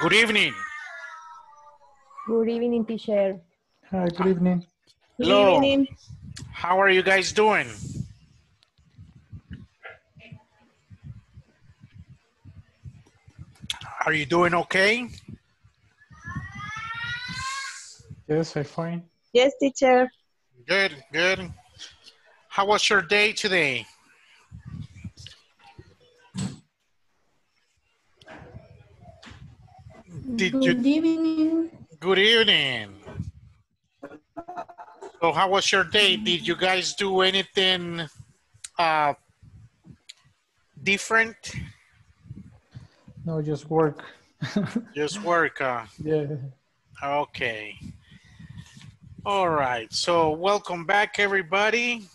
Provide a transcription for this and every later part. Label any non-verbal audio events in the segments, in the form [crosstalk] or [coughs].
Good evening. Good evening, teacher. Hi, good evening. Hello. Good evening. How are you guys doing? Are you doing okay? Yes, I'm fine. Yes, teacher. Good, good. How was your day today? Did you, Good evening. good evening. So how was your day? Did you guys do anything uh, different? No, just work. [laughs] Just work, uh, yeah. Okay. All right. So welcome back, everybody.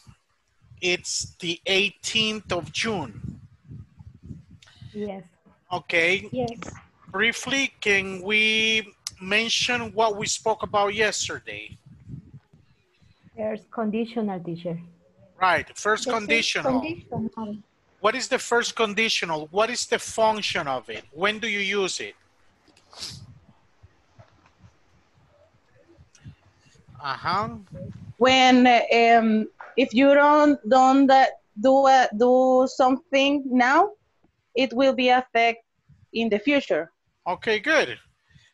It's the 18th of June. Yes. Okay. Yes. Briefly, can we mention what we spoke about yesterday? There's conditional, teacher. Right. First The conditional. Conditional. What is the first conditional? What is the function of it? When do you use it? Uh-huh. When um, if you don't don't that do uh, do something now, it will be affect in the future. Okay, good.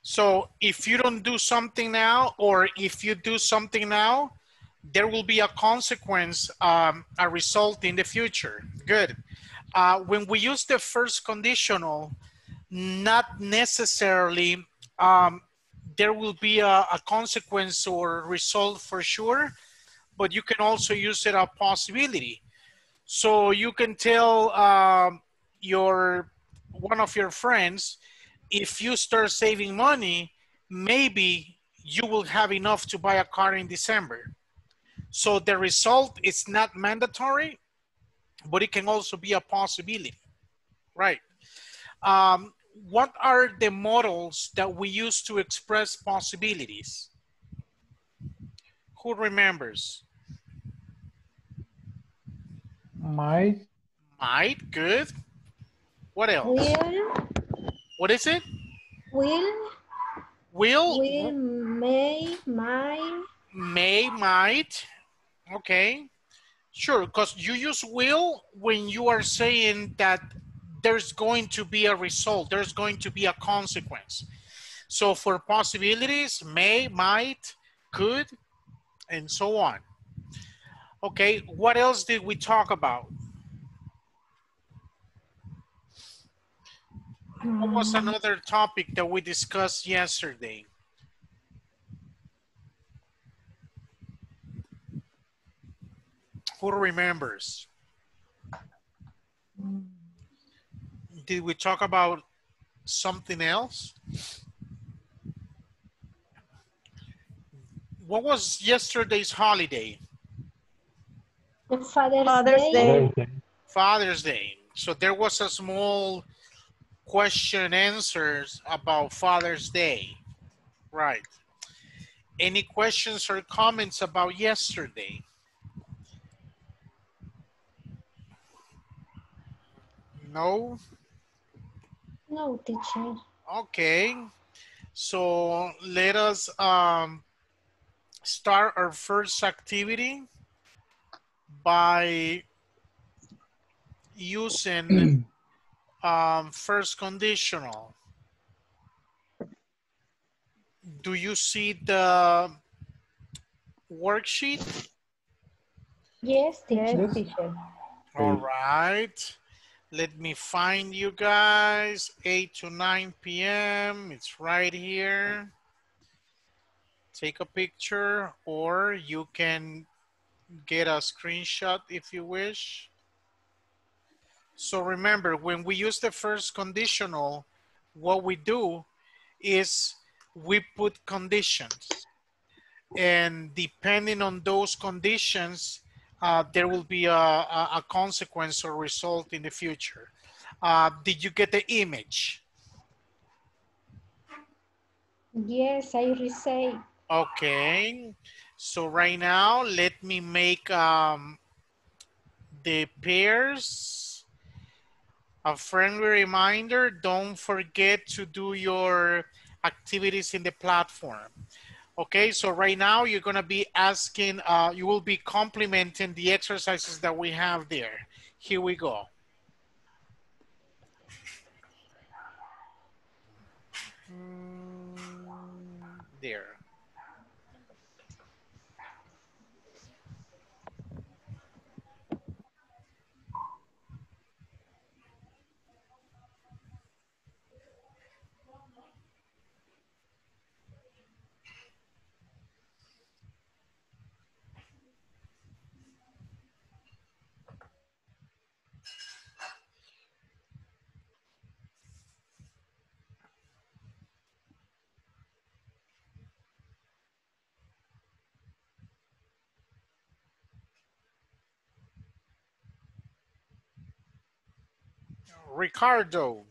So if you don't do something now, or if you do something now, there will be a consequence, um, a result in the future. Good. Uh, when we use the first conditional, not necessarily um, there will be a, a consequence or result for sure, but you can also use it a possibility. So you can tell um, your one of your friends, if you start saving money, maybe you will have enough to buy a car in December. So the result is not mandatory, but it can also be a possibility, right? Um, what are the models that we use to express possibilities? Who remembers? Might, Might, good. What else? Will, What is it? will, Will, will, may, might, may, might. Okay. Sure, because you use will when you are saying that there's going to be a result, there's going to be a consequence. So for possibilities, may, might, could, and so on. Okay, what else did we talk about? What was mm. another topic that we discussed yesterday? Who remembers? Mm. Did we talk about something else? What was yesterday's holiday? Father's, Father's Day. Day. Father's Day. So there was a small question answers about Father's Day. Right. Any questions or comments about yesterday? No? No, teacher. Okay. So let us um, start our first activity by using [clears throat] um, first conditional. Do you see the worksheet? Yes, teacher. Yes, teacher. All right. Let me find you guys. 8 to 9 p.m. It's right here. Take a picture or you can get a screenshot if you wish. So remember, when we use the first conditional, what we do is we put conditions. And depending on those conditions, uh, there will be a, a, consequence or result in the future. Uh, did you get the image? Yes, I receive. Okay. So right now, let me make um, the pairs a friendly reminder, don't forget to do your activities in the platform. Okay, so right now you're gonna be asking, uh, you will be complementing the exercises that we have there. Here we go. There. Ricardo.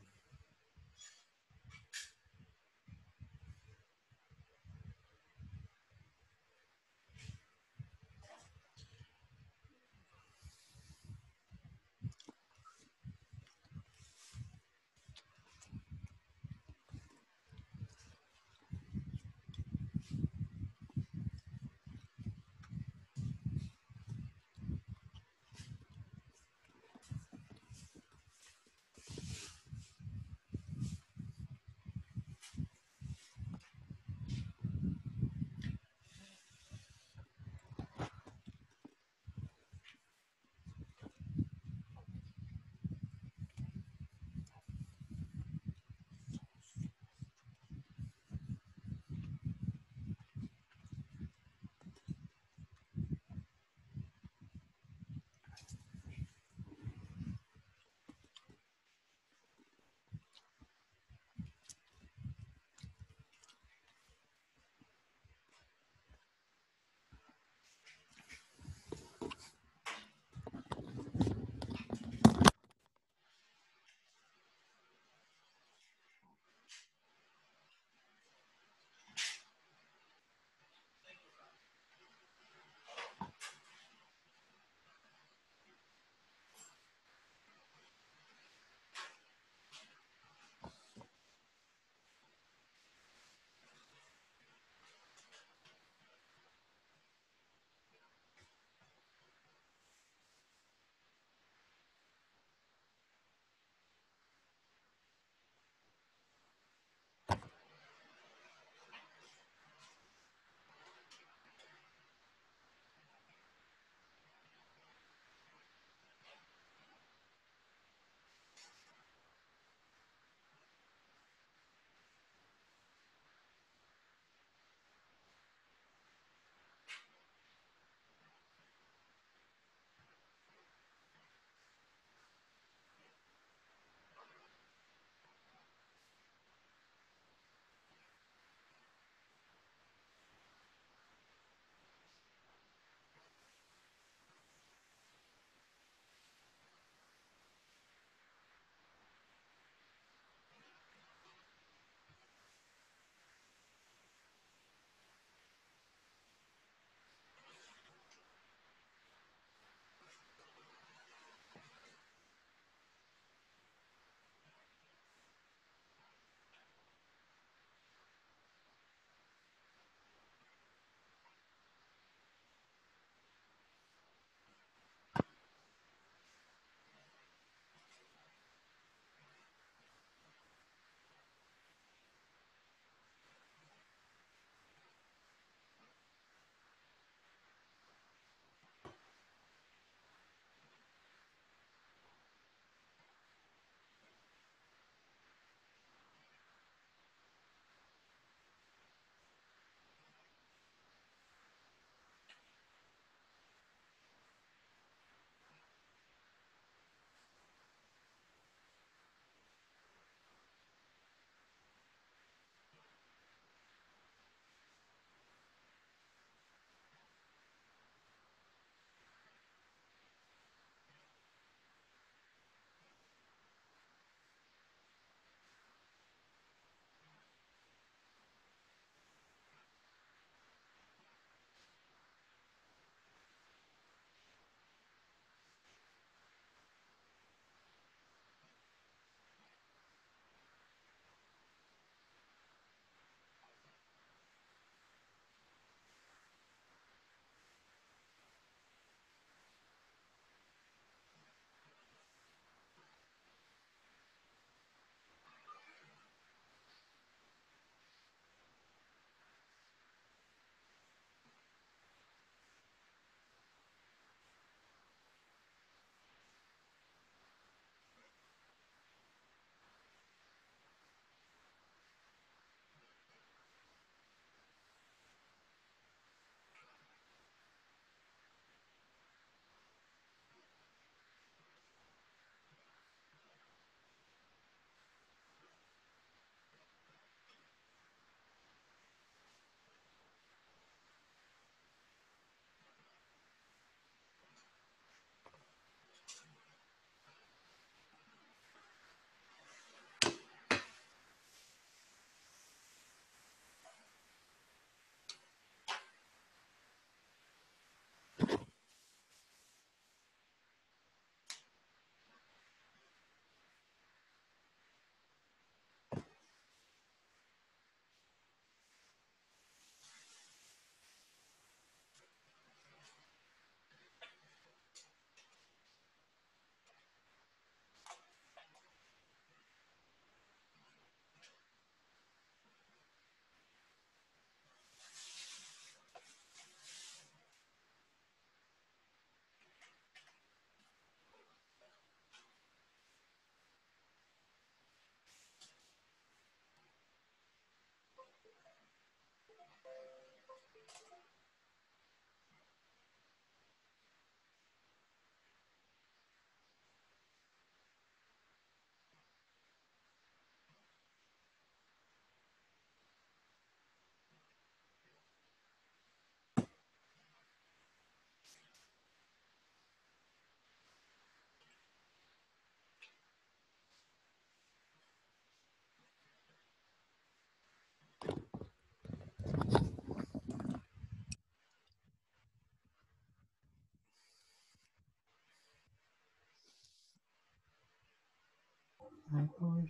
My boys.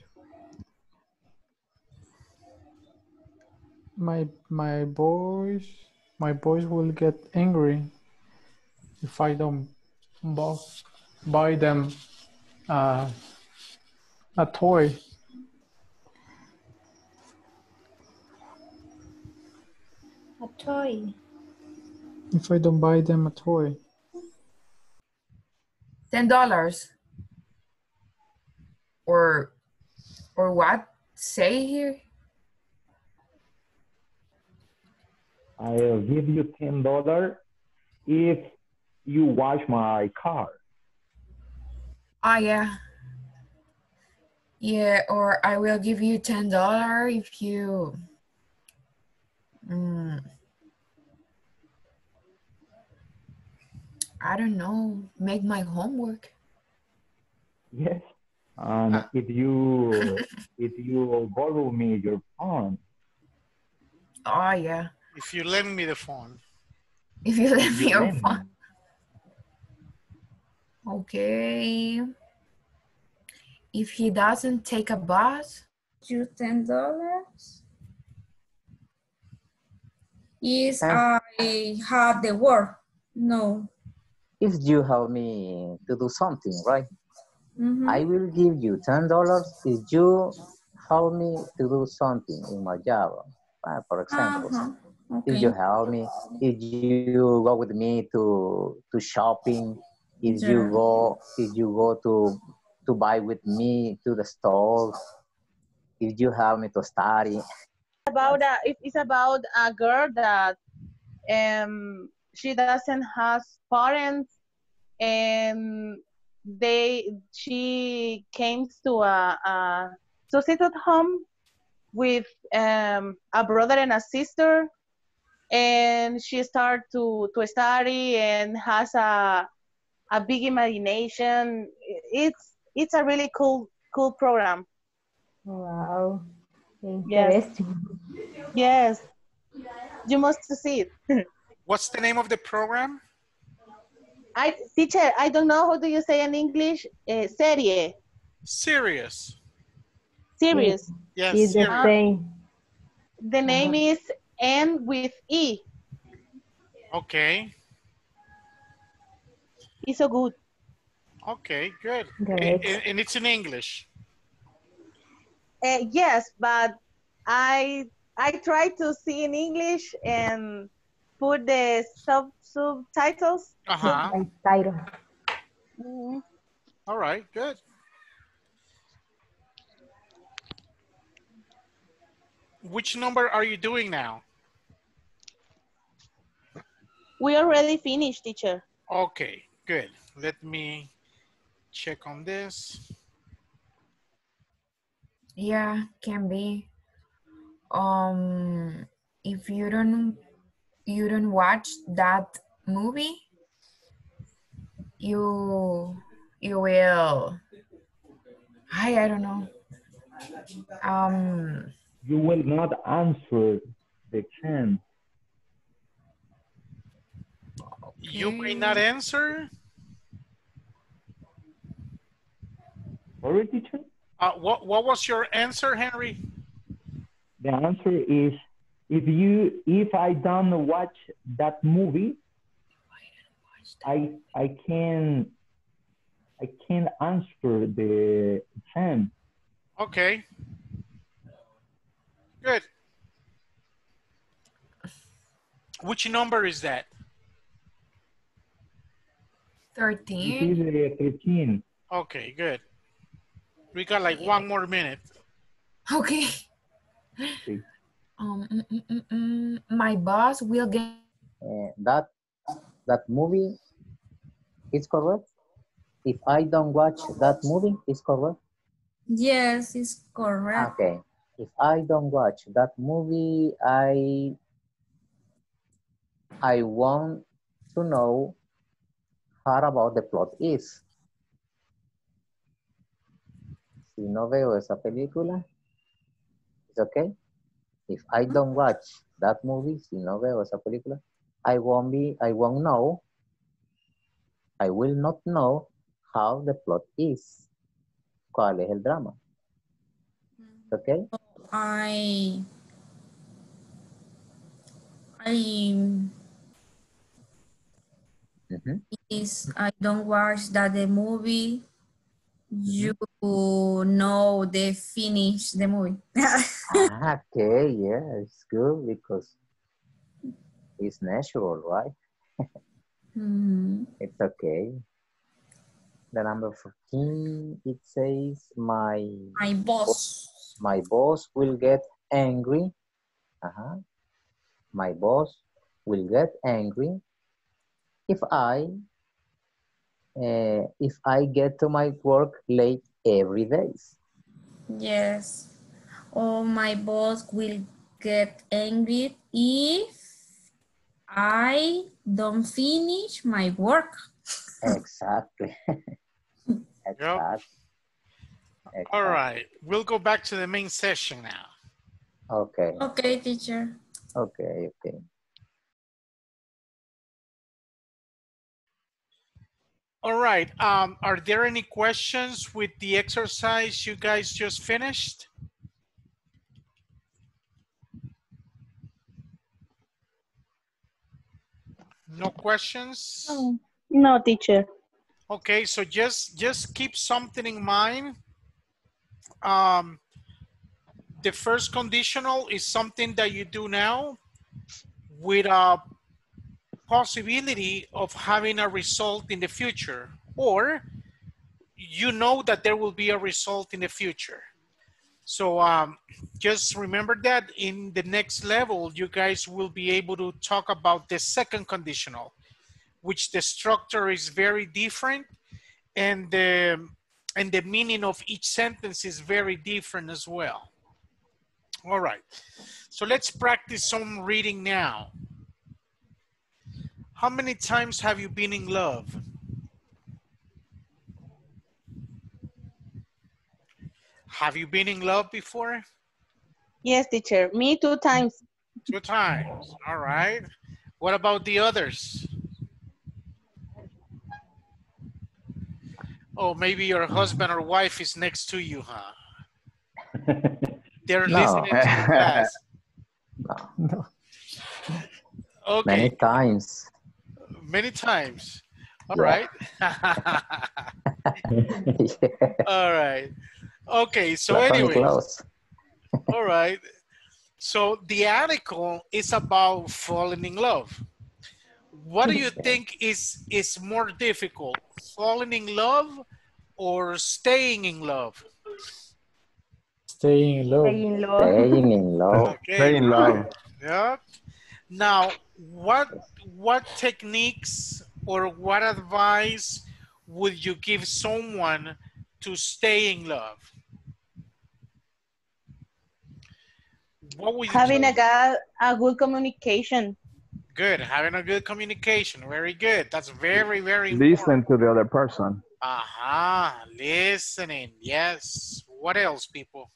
My my boys my boys will get angry if I don't bu- buy them uh, a toy. A toy. If I don't buy them a toy. ten dollars or or what say here I'll give you ten dollar if you wash my car. oh yeah yeah or i will give you ten dollar if you mm, i don't know make my homework Yes. And uh. if you [laughs] if you borrow me your phone, oh yeah If you lend me the phone. if you lend me your lend phone okay if he doesn't take a bus you ten dollars is I have the work. No. If you help me to do something, right? Mhm. I will give you ten dollars if you help me to do something in my job. Uh, for example, Uh-huh. if you help me, if you go with me to to shopping, if you go if you go to to buy with me to the store, if you help me to study. about a, it's about a girl that um she doesn't have parents and they she came to a, a associated home with um, a brother and a sister and she started to to study and has a a big imagination it's it's a really cool cool program Wow. Yes. Interesting. yes you must see it [laughs] What's the name of the program? I teacher, I don't know how do you say in English. Uh, serie, Serious. series. Yes, It's the serious. same. The name is Anne with E. Okay. It's so good. Okay, good. Good. And, and- and it's in English. Uh, yes, but I I try to see in English and put the sub subtitles. Uh-huh. By title. Mhm. All right, good. Which number are you doing now? We already finished, teacher. Okay, good. Let me check on this. Yeah, can be. Um, if you don't you don't watch that movie, you you will. I I don't know. Um, you will not answer the exam. You may not answer. Sorry, teacher? Uh, what, what was your answer, Henry? The answer is if you if I don't watch that movie, I I can I can answer the exam. Okay. Good. Which number is that? Thirteen. is uh, 13. Okay, good. We got like one more minute. Okay. Okay. Um, mm, mm, mm, mm, my boss will get. Uh, that that movie is correct. If I don't watch that movie, is correct. Yes, it's correct. Okay. If I don't watch that movie, I I want to know how about the plot is. Si no veo esa película, it's okay. If I don't watch that movie, si no veo esa película, I won't be, I won't know, I will not know how the plot is. ¿Cuál es el drama? Okay? I I Mhm. is I don't watch that the movie. You know the finish the movie. [laughs] Ah, okay, yeah, it's good because it's natural, right? Mhm. It's okay. The number 14, it says my My boss. my boss will get angry. Uh-huh. My boss will get angry if I uh, if I get to my work late every day. Yes. Or my boss will get angry if I don't finish my work. Exactly. [laughs] exactly. All right. We'll go back to the main session now. Okay. Okay, teacher. Okay. Okay. All right. Um, are there any questions with the exercise you guys just finished? No questions? No, no, teacher. Okay, so just just keep something in mind. Um, the first conditional is something that you do now with a possibility of having a result in the future, or you know that there will be a result in the future. So um, just remember that in the next level, you guys will be able to talk about the second conditional, which the structure is very different and the, and the meaning of each sentence is very different as well. All right, so let's practice some reading now. How many times have you been in love? Have you been in love before? Yes, teacher. Me two times. Two times, all right. What about the others? Oh, maybe your husband or wife is next to you, huh? They're [laughs] No. listening to the class. [laughs] No. Okay, Many times. many times. All Yeah. right. yeah. [laughs] All right. Okay, so anyway, [laughs] all right. So the article is about falling in love. What do you think is is more difficult, falling in love or staying in love? Staying low. Stay in love. Staying in love. [laughs] Okay. Stay in love. Yeah. Now, what what techniques or what advice would you give someone to stay in love? What would you Having a, tell- a good communication. good having a good communication? Very good. That's very very important. Listen to the other person. Aha, listening. Yes. What else, people?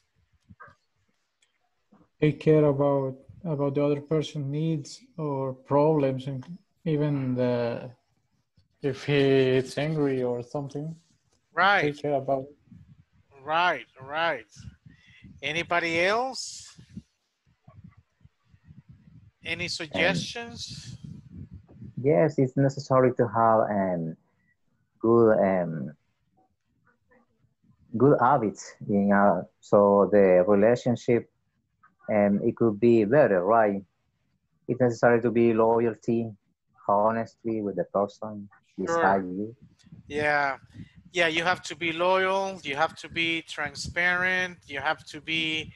Take care about about the other person needs or problems and even the if he is angry or something. Right, Take care about right, right. Anybody else? Any suggestions? Yes, it's necessary to have um, good um, good habits in uh, so the relationship um, it could be better, right? It's necessary to be loyalty, honestly with the person beside you. Yeah. Yeah, you have to be loyal. You have to be transparent. You have to be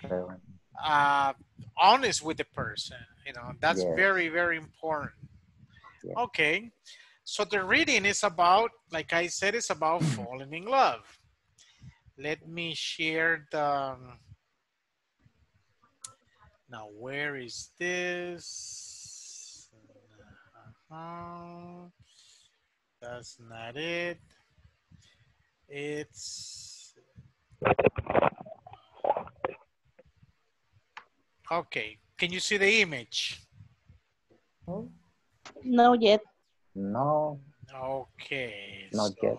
uh, honest with the person. You know, that's Yes. very, very important. Yeah. Okay. So the reading is about, like I said, it's about falling in love. Let me share the. Now, where is this? Uh-huh. That's not it. It's okay. Can you see the image? No yet. no, Okay. Not yet.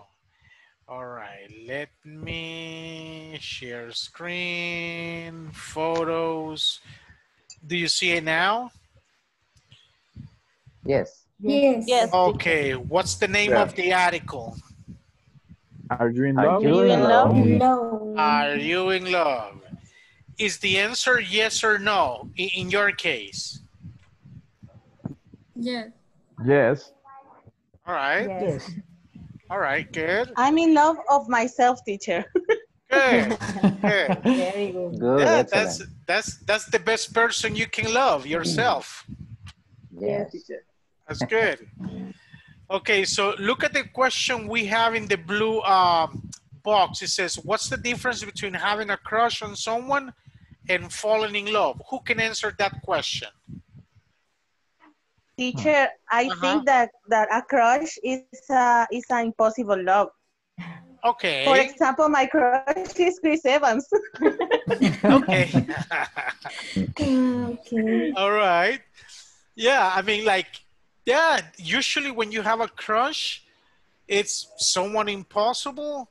All right. Let me me share screen, photos. Do you see it now? Yes. Yes. Yes. Okay, what's the name Yeah. of the article? Are you in love? Are love? you in love? Hello. Are you in love? Is the answer yes or no in, in your case? Yes. Yes. All right, Yes. all right, good, I'm in love of myself, teacher. good, [laughs] good. Very good. Good. Yeah, excellent. that's that's that's the best person you can love yourself. yes. That's good. Okay, so look at the question we have in the blue um, box. It says, "What's the difference between having a crush on someone and falling in love?" Who can answer that question? Teacher, I Uh-huh. think that, that a crush is a, is an impossible love. Okay. For example, my crush is Chris Evans. [laughs] okay. [laughs] [laughs] Okay. All right. Yeah, I mean, like, yeah, usually when you have a crush, it's someone impossible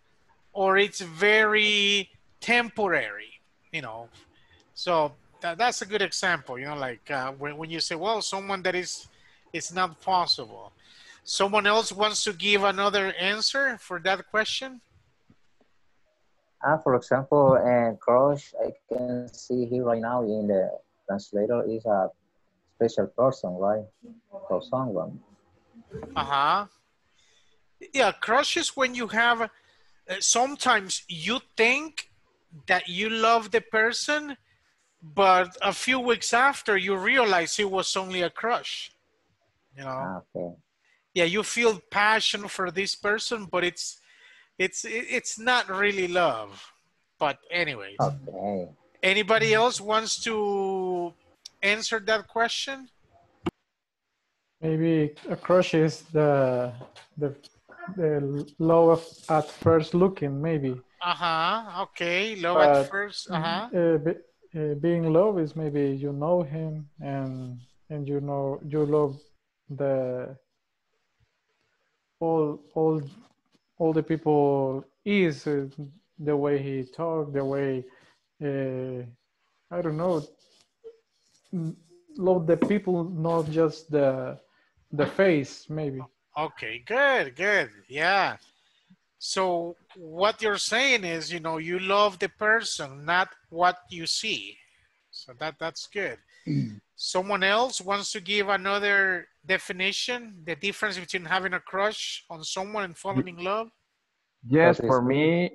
or it's very temporary, you know. So that, that's a good example, you know, like uh, when, when you say, well, someone that is, it's not possible. Someone else wants to give another answer for that question? Ah, for example, uh, crush, I can see here right now in the translator is a special person, right? For someone. Uh-huh. Yeah, crushes when you have, uh, sometimes you think that you love the person, but a few weeks after you realize it was only a crush. You know, Ah, okay. yeah, you feel passion for this person, but it's, it's, it's not really love. But anyways, Okay. anybody else wants to answer that question? Maybe a crush is the the the love at first looking, maybe. Uh-huh. Okay. Love at first. Uh-huh. Uh, be- uh, being love is maybe you know him and and you know you love the all all all the people is uh, the way he talk, the way uh, I don't know love the people, not just the the face, maybe. Okay, good, good. Yeah. So what you're saying is, you know, you love the person, not what you see. So that that's good. [clears throat] Someone else wants to give another definition, the difference between having a crush on someone and falling in love? Yes, for me,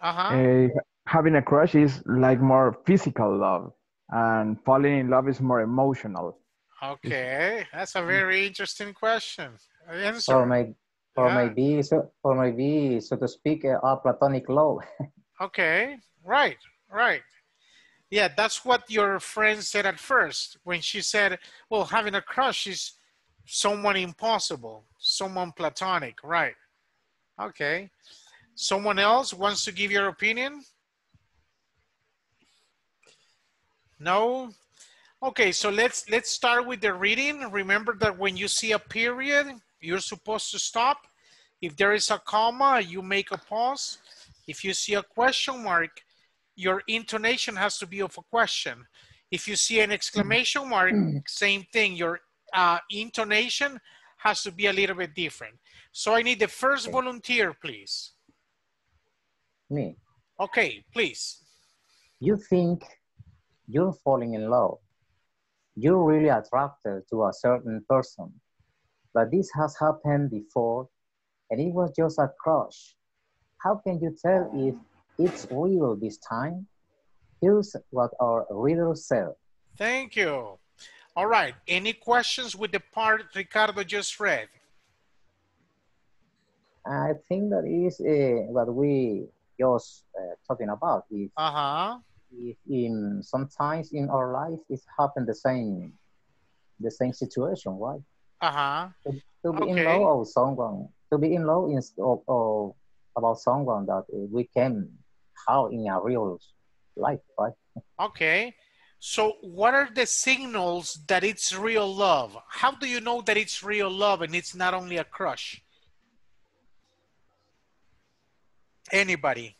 Uh-huh. uh, having a crush is like more physical love, and falling in love is more emotional. Okay, that's a very interesting question. Or Answer. may, or Yeah. maybe, so, or maybe, so to speak, uh, a platonic love. [laughs] Okay, right, right. Yeah, that's what your friend said at first when she said, well, having a crush is someone impossible, someone platonic, right? Okay. Someone else wants to give your opinion? No? Okay, so let's let's start with the reading. Remember that when you see a period, you're supposed to stop. If there is a comma, you make a pause. If you see a question mark, your intonation has to be of a question. If you see an exclamation mark, same thing. Your uh, intonation has to be a little bit different. So I need the first Okay. volunteer, please. Me, Okay, please. you think you're falling in love. You're really attracted to a certain person. But this has happened before and it was just a crush. How can you tell if it's real this time? Here's what our reader said. Thank you. All right. Any questions with the part Ricardo just read? I think that is uh, what we just uh, talking about. If, Uh-huh. if in sometimes in our life it happened the same, the same situation, right? Uh-huh. To, to be in love of someone, to be in love is of, of about someone that uh, we can have in a real life, right? Okay. So what are the signals that it's real love? How do you know that it's real love and it's not only a crush? Anybody?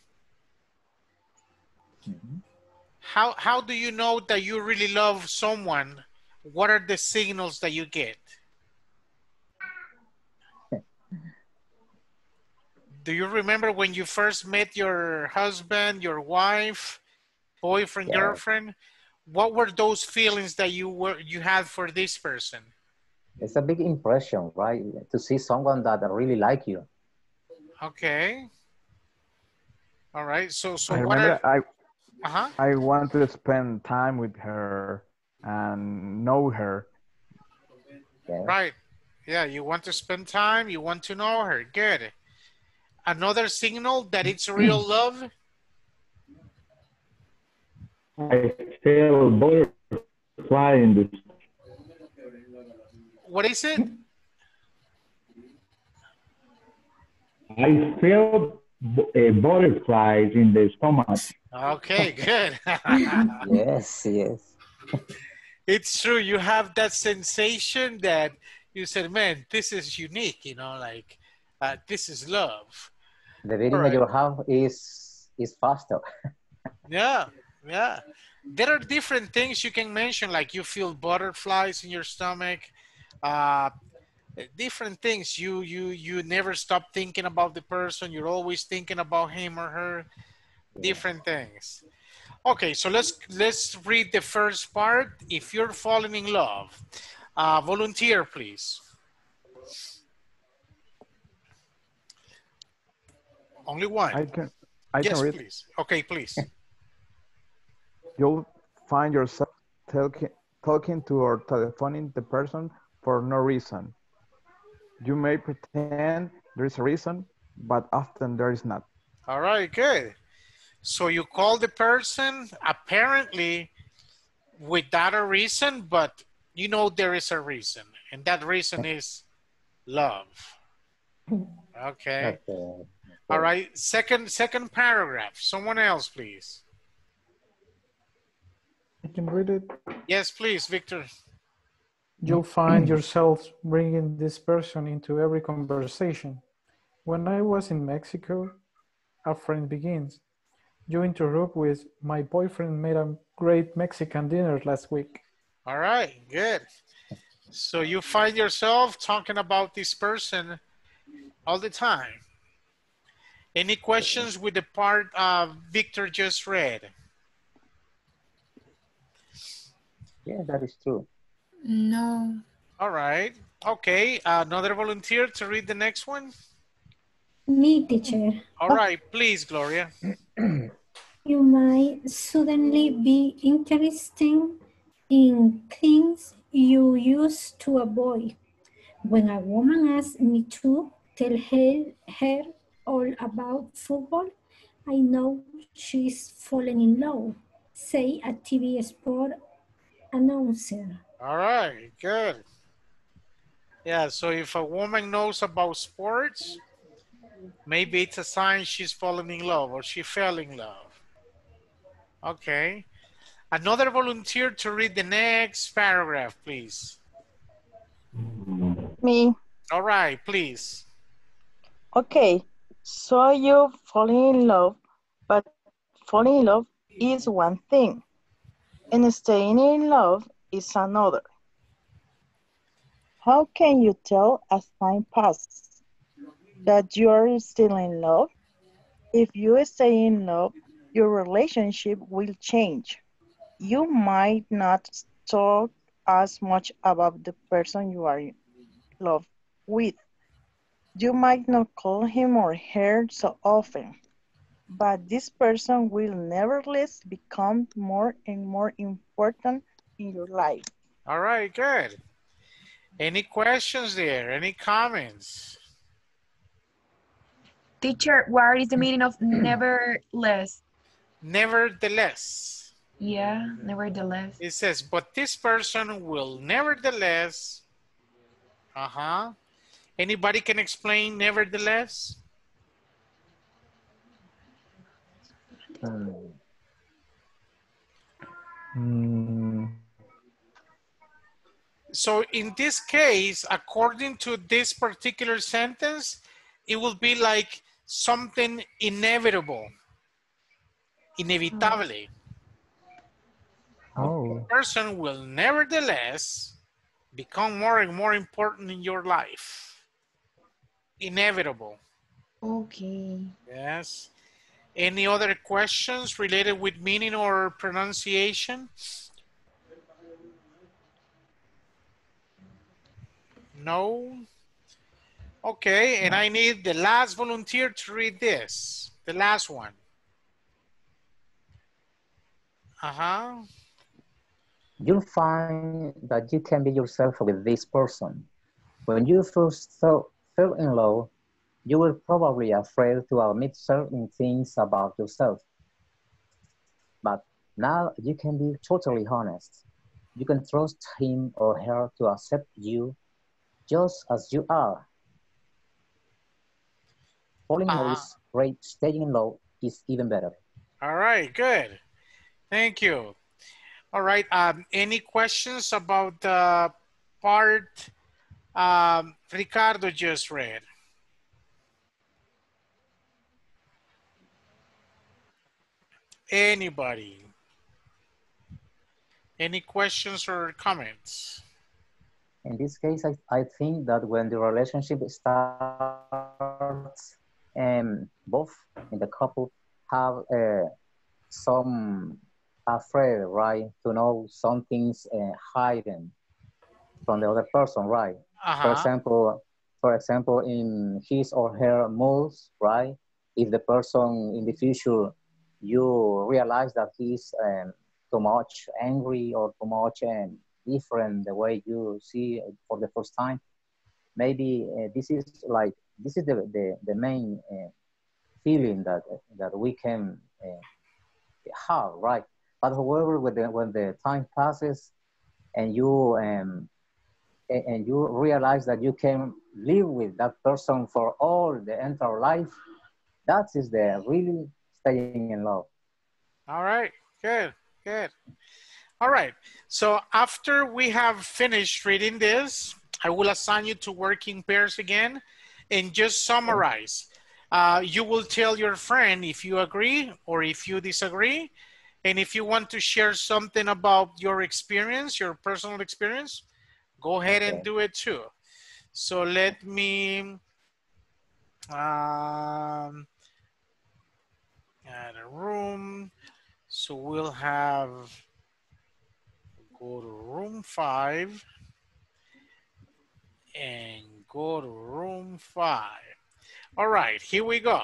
How, how do you know that you really love someone? What are the signals that you get? Do you remember when you first met your husband, your wife, boyfriend, Yeah. girlfriend? What were those feelings that you were you had for this person? It's a big impression, right? To see someone that really like you. Okay. All right. So so I what remember are I uh-huh. I want to spend time with her and know her. Yeah. Right. Yeah, you want to spend time, you want to know her. Good. Another signal that it's real [clears throat] love. I feel butterfly in the What is it? I feel bu- butterflies in the stomach. Okay, [laughs] good. [laughs] Yes, yes. it's true. You have that sensation that you said, man, this is unique, you know, like uh, this is love. The feeling Alright. that you have is is faster. [laughs] Yeah, yeah. There are different things you can mention, like you feel butterflies in your stomach, uh, different things. You you you never stop thinking about the person. You're always thinking about him or her. Different things. Okay, so let's let's read the first part. If you're falling in love, uh, volunteer, please. Only one. I can I yes, can read. please. Okay, please. [laughs] You'll find yourself talking talking to or telephoning the person for no reason. You may pretend there is a reason, but often there is not. All right, good. So you call the person apparently without a reason, but you know there is a reason, and that reason is love. Okay. Okay. All right. Second second paragraph. Someone else, please. I can read it. Yes, please, Victor. You'll find yourself bringing this person into every conversation. When I was in Mexico, a friend begins. You interrupt with, my boyfriend made a great Mexican dinner last week. All right, good. So you find yourself talking about this person all the time. Any questions with the part uh, Victor just read? Yeah, that is true. No. All right. Okay. Another volunteer to read the next one. Me, teacher. All oh. right. Please, Gloria. [clears throat] You might suddenly be interested in things you used to avoid. When a woman asks me to tell her, her all about football, I know she's fallen in love. Say a TV sport announcer. All right. Good. Yeah. So if a woman knows about sports, maybe it's a sign she's fallen in love or she fell in love. Okay. Another volunteer to read the next paragraph, please. Me. All right, please. Okay, so you falling in love, but falling in love is one thing, and staying in love is another. How can you tell as time passes that you are still in love? If you stay in love, your relationship will change. You might not talk as much about the person you are in love with. You might not call him or her so often, but this person will nevertheless become more and more important in your life. All right, good. Any questions there? Any comments? Teacher, what is the meaning of [clears throat] nevertheless? Nevertheless, Yeah, nevertheless. it says, but this person will nevertheless. Uh huh. Anybody can explain nevertheless? Hmm. Mm, So in this case, according to this particular sentence, it will be like something inevitable. Inevitable. Oh, person will nevertheless become more and more important in your life. Inevitable. Okay. Yes. Any other questions related with meaning or pronunciation? No? Okay, and I need the last volunteer to read this. The last one. Uh-huh. You'll find that you can be yourself with this person. When you first fell, fell in love, you were probably afraid to admit certain things about yourself. But now you can be totally honest. You can trust him or her to accept you just as you are. Falling in love is great, staying in love is even better. All right, good. Thank you. All right, um, any questions about the part um, Ricardo just read? Anybody? Any questions or comments? In this case, I, I think that when the relationship starts, um, both in the couple have uh, some afraid, right, to know something's uh, hidden from the other person, right? For Uh-huh. example, for example, in his or her moods, right? If the person in the future you realize that he's um, too much angry or too much um, different the way you see for the first time, maybe uh, this is like this is the the, the main uh, feeling that that we can uh, have, right? But however, when the when the time passes and you um, and you realize that you can live with that person for all the entire life, that is the really staying in love. All right, good, good. All right, so after we have finished reading this, I will assign you to work in pairs again and just summarize. Uh, you will tell your friend if you agree or if you disagree. And if you want to share something about your experience, your personal experience, go ahead and do it too. So let me um, add a room. So we'll have go to room five and go to room five. All right, here we go.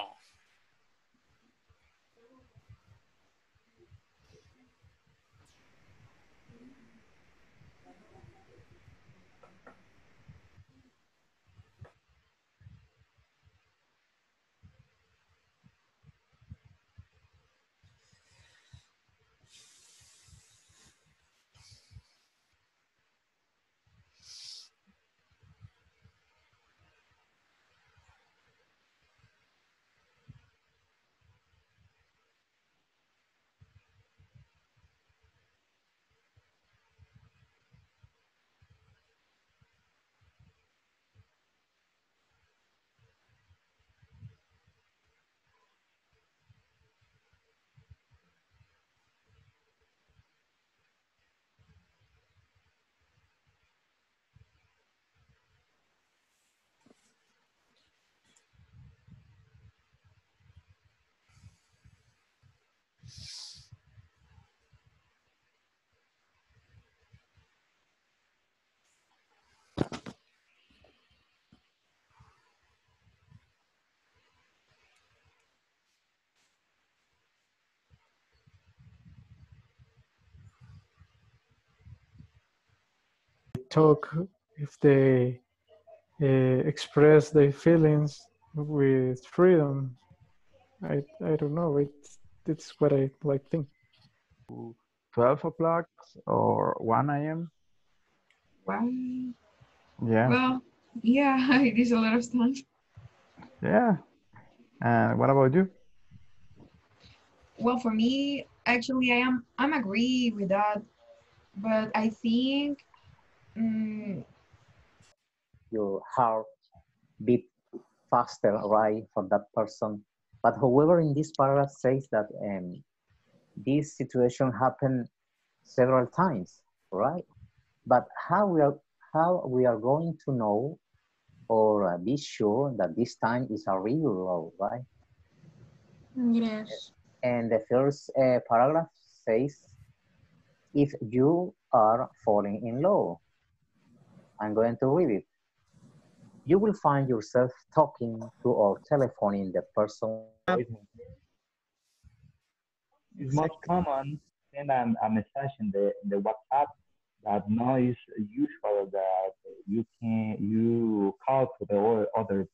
Talk if they uh, express their feelings with freedom. I I don't know. It's it's what I like think. 12 o'clock or 1 a.m. Wow. Yeah. Well, yeah, [laughs] it is a lot of time. Yeah. And what about you? Well, for me, actually, I am I'm agree with that, but I think mm, Your heart beat faster, right, for that person. But however, in this paragraph says that um, this situation happened several times, right? But how we are how we are going to know or uh, be sure that this time is a real love, right? Yes. And the first uh, paragraph says, if you are falling in love, I'm going to read it. You will find yourself talking to or telephoning the person. It's most common send an, a message in the, in the WhatsApp that now is usual that you can you call to the other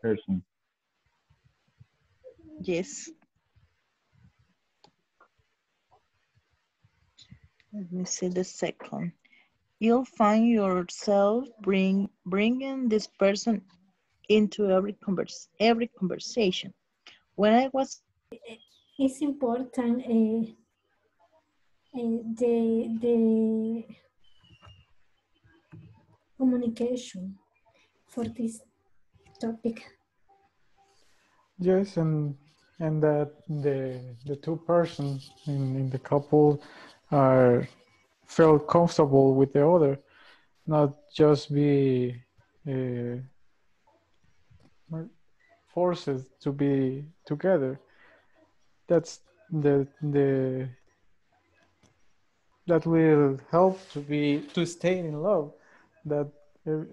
person. Yes. Let me see the second. You'll find yourself bring bringing this person into every converse every conversation. When I was It's important uh, uh, the the communication for this topic. Yes, and and that the the two persons in, in the couple are feel comfortable with the other, not just be uh, forced to be together. That's the the that will help to be to stay in love. That uh,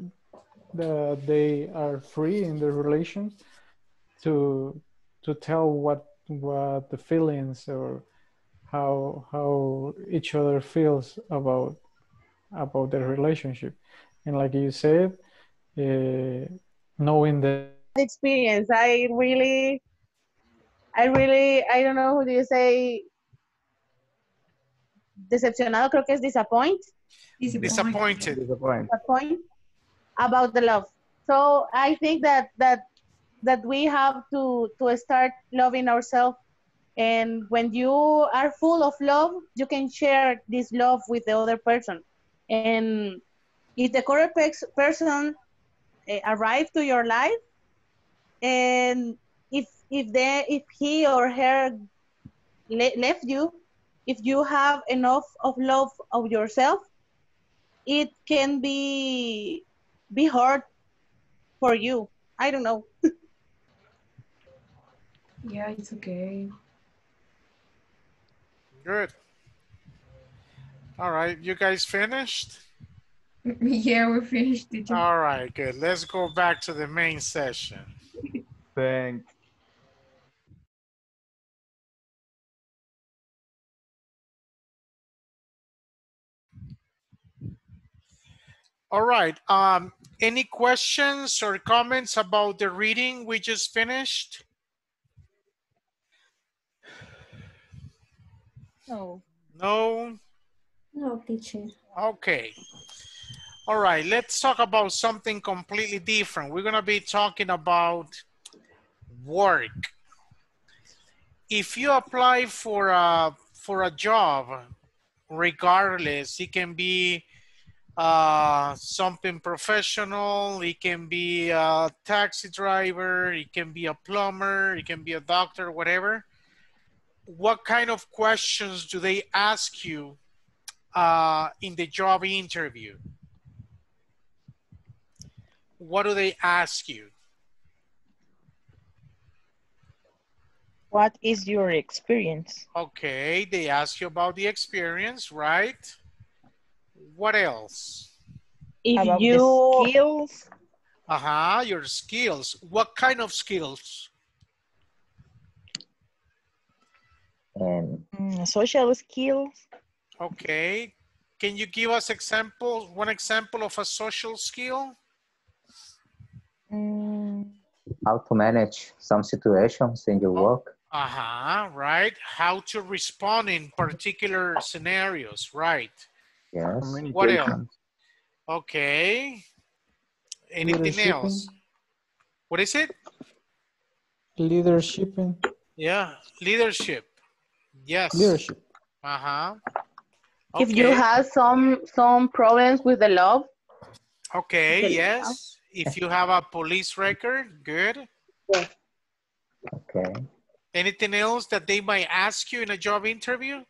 that they are free in their relations to to tell what what the feelings or how how each other feels about about the relationship and like you said uh, knowing the experience. I really, I really, I don't know who do you say. Decepcionado, creo que es disappoint. Disappointed. Disappointed. Disappoint about the love. So I think that that that we have to to start loving ourselves. And when you are full of love, you can share this love with the other person. And if the correct pex- person uh, to your life, and if if they if he or her le- left you if you have enough of love of yourself it can be be hard for you i don't know [laughs] Yeah, it's okay. Good. All right, you guys finished? [laughs] yeah, we're finished, teacher. All right, good. Let's go back to the main session. Thanks. All right. Um, any questions or comments about the reading we just finished? No No? No, teacher. Okay. All right, let's talk about something completely different. We're gonna be talking about work. If you apply for a for a job, regardless, it can be uh, something professional, it can be a taxi driver, it can be a plumber, it can be a doctor, whatever. What kind of questions do they ask you uh, in the job interview? What do they ask you? what is your experience? Okay, they ask you about the experience, right? What else? if About you the skills? Uh-huh, your skills. What kind of skills? And Mm, social skills? Okay. Can you give us examples, one example of a social skill? Mm, how to manage some situations in your work. Uh-huh, right. How to respond in particular scenarios, right. Yes. What else? Okay. Anything else? What is it? leadership Yeah, leadership. Yes. leadership Uh-huh. if you have some some problems with the love Okay, Okay. yes. If you have a police record, good. Okay. Anything else that they might ask you in a job interview?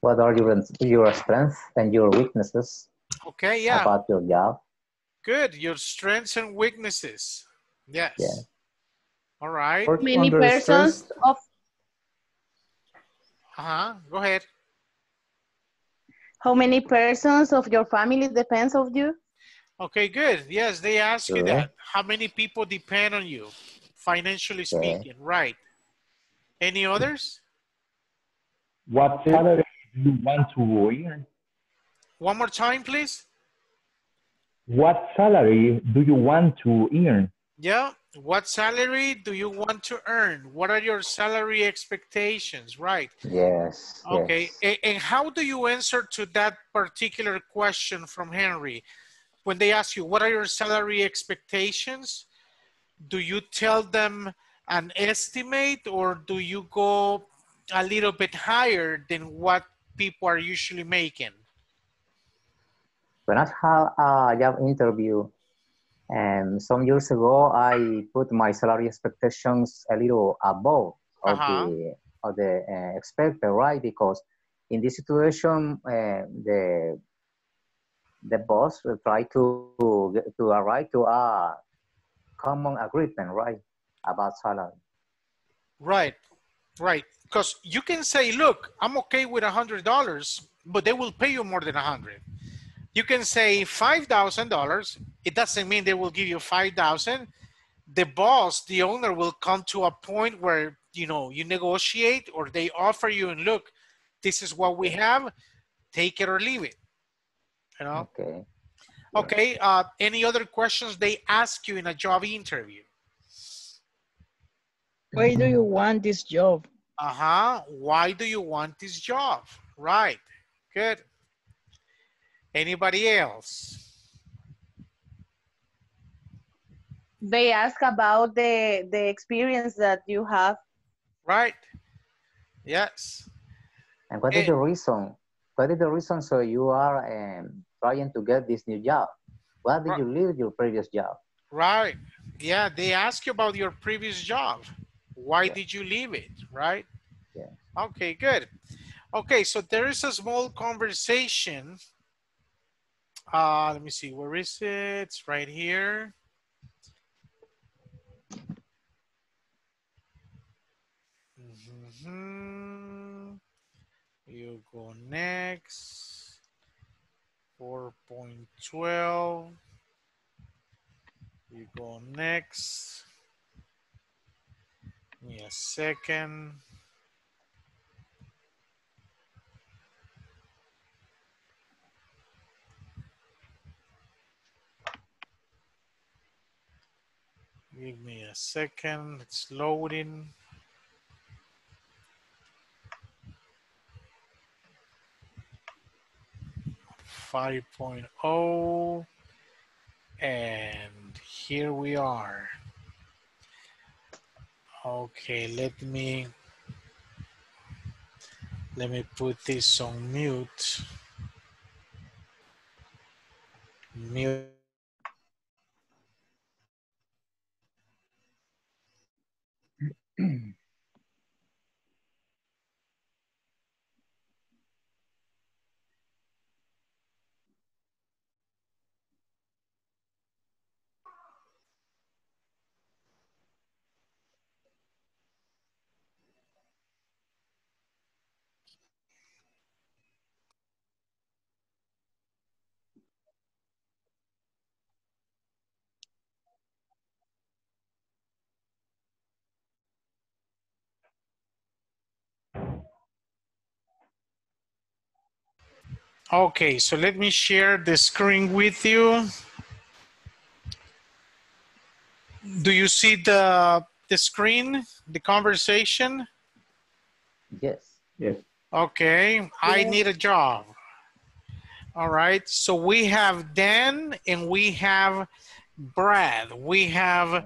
What are your, your strengths and your weaknesses Okay, yeah, about your job? good. Your strengths and weaknesses. Yes. Yeah. All right. Many persons of Uh-huh. Go ahead. how many persons of your family depends of you? Okay, good. Yes, they ask you that. How many people depend on you, financially Yeah. speaking? Right. Any others? What salary do you want to earn? One more time, please. What salary do you want to earn? Yeah. What salary do you want to earn? What are your salary expectations? Right. Yes. Okay. yes. And how do you answer to that particular question from Henry? When they ask you, what are your salary expectations? Do you tell them an estimate or do you go a little bit higher than what people are usually making? When I have uh, a job interview, um, some years ago, I put my salary expectations a little above of Uh-huh. the of the uh, expected, right? Because in this situation, uh, the the boss will try to get- to arrive to a common agreement, right, about salary. Right, right. Because you can say, look, I'm okay with a hundred dollars, but they will pay you more than a hundred. You can say five thousand dollars. It doesn't mean they will give you five thousand. The boss, the owner, will come to a point where you know you negotiate, or they offer you, and look, this is what we have. Take it or leave it. You know. Okay. Okay. Uh, any other questions they ask you in a job interview? Why do you want this job? Uh-huh. Why do you want this job? Right. Good. Anybody else? They ask about the the experience that you have. Right. Yes. And what Eh. is the reason? What is the reason so you are um, trying to get this new job? Why did Right. you leave your previous job? Right. Yeah, they ask you about your previous job. Why Yeah. did you leave it? Right? Yeah. Okay, good. Okay, so there is a small conversation. Uh, let me see, where is it? It's right here. Mhm. You go next. 4.12. You go next. Give me a second. Give me a second. It's loading. Five oh, and here we are. Okay, let me let me put this on mute. Mute. mm [clears throat] Okay, so let me share the screen with you. Do you see the the screen, the conversation? Yes. Yes. Okay, I need a job. All right, so we have Dan and we have Brad. We have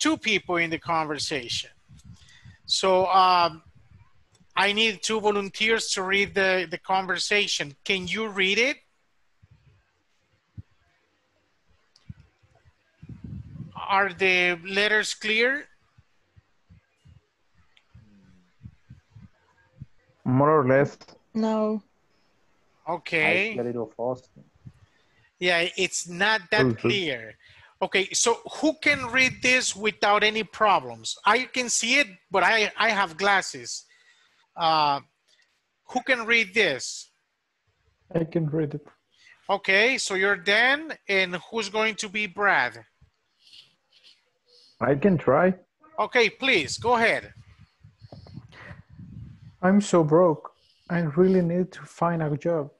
two people in the conversation. So um, I need two volunteers to read the, the conversation. Can you read it? Are the letters clear? More or less. No. Okay. A little fast. Yeah, it's not that clear. Okay, so who can read this without any problems? I can see it, but I, I have glasses. Uh, who can read this? I can read it. Okay, so you're Dan, and who's going to be Brad? I can try. Okay, please, go ahead. I'm so broke. I really need to find a job.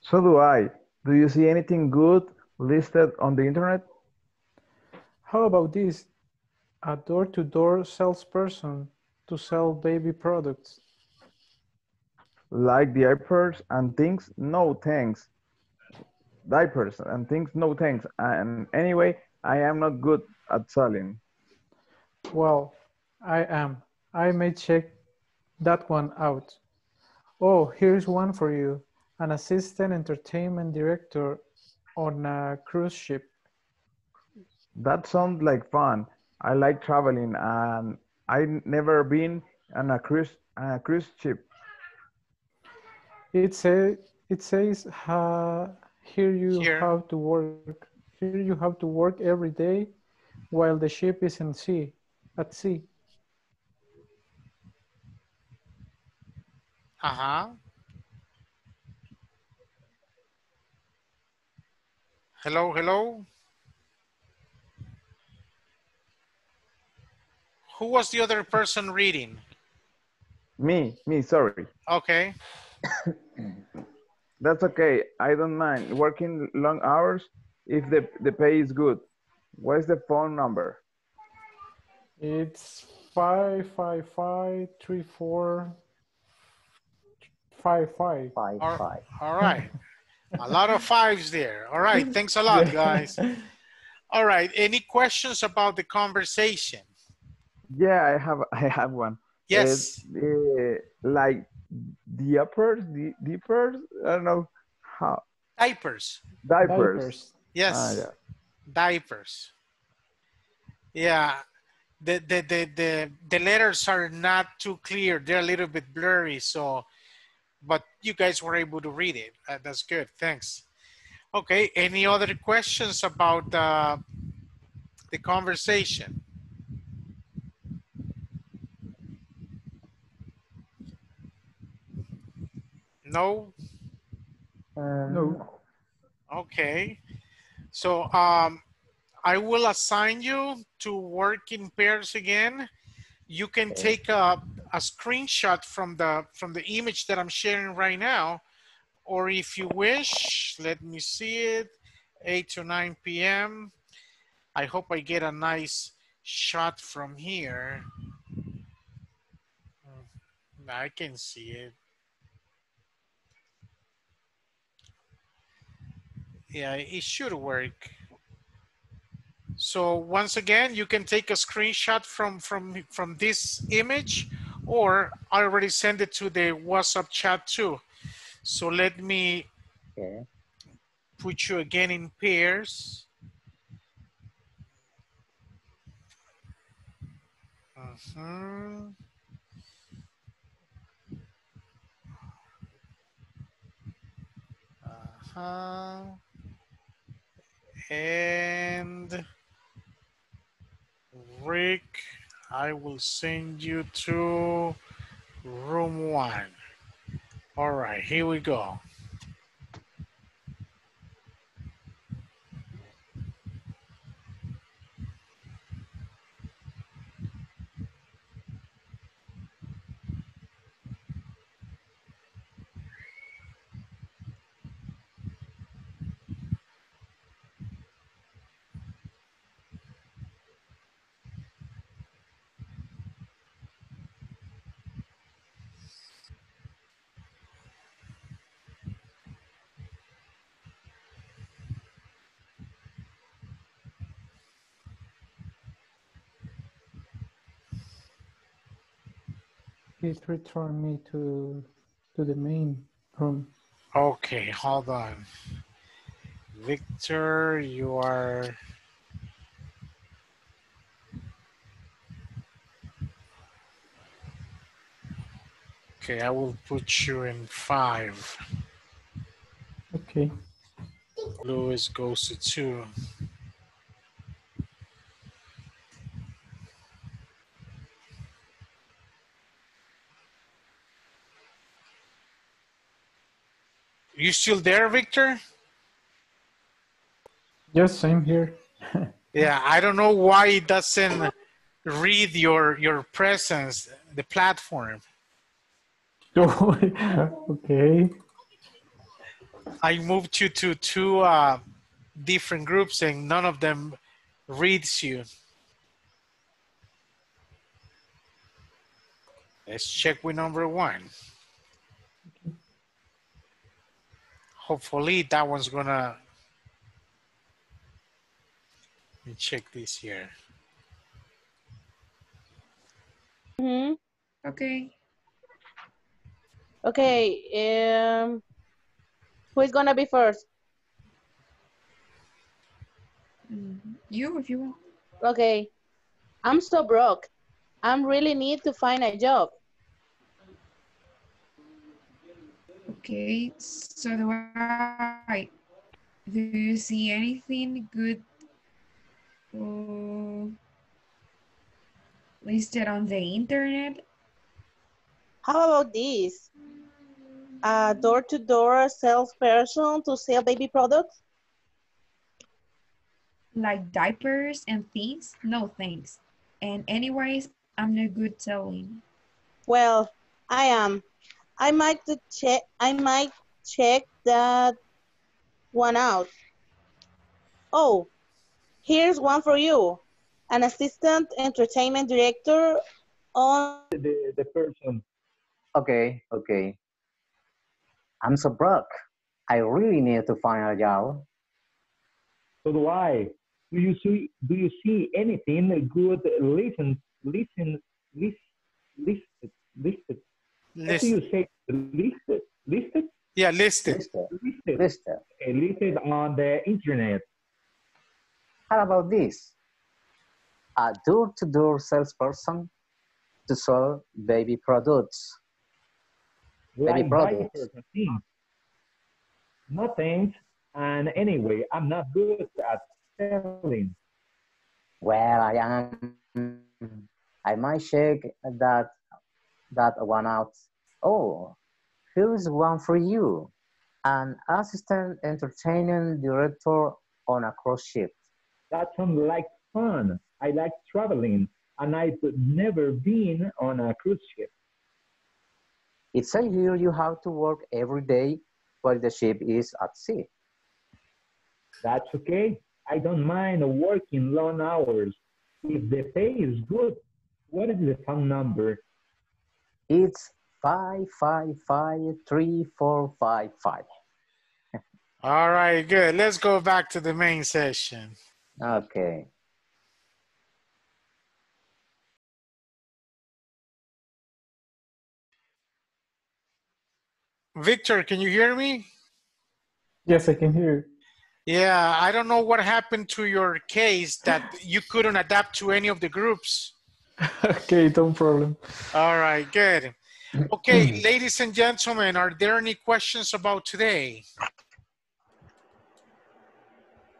So do I. Do you see anything good listed on the internet? How about this? A door-to-door salesperson to sell baby products. Like diapers and things? No thanks. Diapers and things? No thanks. And anyway, I am not good at selling. Well, I am. I may check that one out. Oh, here's one for you. An assistant entertainment director on a cruise ship. That sounds like fun. I like traveling and I've never been on a cruise, a cruise ship. It say it says uh, here you Here. have to work. Here you have to work every day while the ship is in sea at sea. Uh-huh. Hello, hello. Who was the other person reading? Me, me, sorry. Okay. [coughs] That's okay. I don't mind working long hours if the, the pay is good. What is the phone number? It's five five five three four five five. Five, All- five. All right. A lot of fives there. All right. Thanks a lot, [laughs] guys. All right. Any questions about the conversation? Yeah, I have [laughs] I have one. Yes. Uh, like diapers, di- diapers. I don't know how Diapers. diapers. Diapers. Yes. Ah, yeah. Diapers. Yeah. The, the, the, the, the letters are not too clear. They're a little bit blurry. So, but you guys were able to read it. Uh, that's good. Thanks. Okay. Any other questions about uh, the conversation? No? Um, No. Okay. So um, I will assign you to work in pairs again. You can Okay. take a, a screenshot from the from the image that I'm sharing right now, or if you wish, let me see it, 8 to 9 p.m. I hope I get a nice shot from here. Hmm, I can see it. Yeah, it should work. So once again, you can take a screenshot from, from, from this image, or I already sent it to the WhatsApp chat too. So let me Okay. put you again in pairs. Mhm. Uh-huh. And Rick, I will send you to room one. All right, here we go. It returned me to to the main room. Okay, hold on. Victor, you are. Okay, I will put you in five. Okay. Louis goes to two. You still there, Victor? Yes, same here. [laughs] Yeah, I don't know why it doesn't read your your presence, the platform. [laughs] okay. I moved you to two uh, different groups and none of them reads you. Let's check with number one. Hopefully that one's gonna, let me check this here. hmm Okay. Okay. Um, who is gonna be first? Mm, You, if you want. Okay. I'm so broke. I'm really need to find a job. Okay, so do I. Do you see anything good uh, listed on the internet? How about this? A door-to-door salesperson to sell baby products? Like diapers and things? No thanks. And anyways, I'm not good selling. Well, I am. I might check. I might check that one out. Oh, here's one for you. An assistant entertainment director on The, the person. Okay, okay. I'm so broke. I really need to find a job. So do I. Do you see? Do you see anything good? Listen, listen, list, listed, listed. What do you say? Listed, listed, Yeah, listed. Listed. listed, Listed. Okay, listed on the internet. How about this? A door-to-door salesperson to sell baby products. Baby products. diapers and. No thanks. And anyway, I'm not good at selling. Well, I am. I might check that that one out. Oh, here's one for you. An assistant entertaining director on a cruise ship. That sounds like fun. I like traveling, and I've never been on a cruise ship. It says here you have to work every day while the ship is at sea. That's okay. I don't mind working long hours. If the pay is good, what is the phone number? It's five five five three four five five. All right, good. Let's go back to the main session. Okay. Victor, can you hear me? Yes, I can hear. Yeah, I don't know what happened to your case that you couldn't adapt to any of the groups. [laughs] okay, no problem. All right, good. Okay, [clears throat] ladies and gentlemen, are there any questions about today?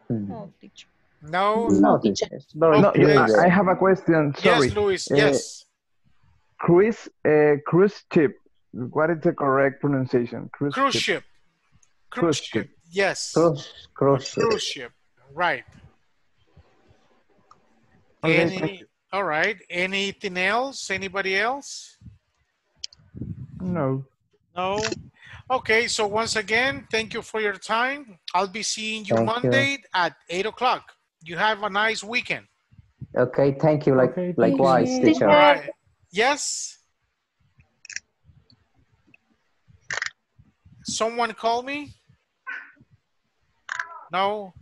No, teacher. No? No, teacher. It's No, Okay. yeah. I have a question. Sorry. Yes, Luis, Uh, yes. Cruise, uh, cruise ship. What is the correct pronunciation? Cruise, Cruise ship. ship. Cruise Cruise ship. Yes. Cruise, cruise ship. Cruise ship. Right. Okay, Any, thank you. All right. Anything else? Anybody else? No. No? Okay, so once again, thank you for your time. I'll be seeing you Thank you. Monday at 8 o'clock. You have a nice weekend. Okay, thank you. Like Okay, thank likewise, you. teacher. All right. Yes? Someone call me? No?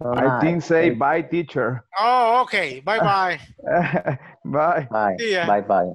Good I night. didn't say bye, teacher. Oh, okay. Bye-bye. [laughs] bye. Bye. Bye bye.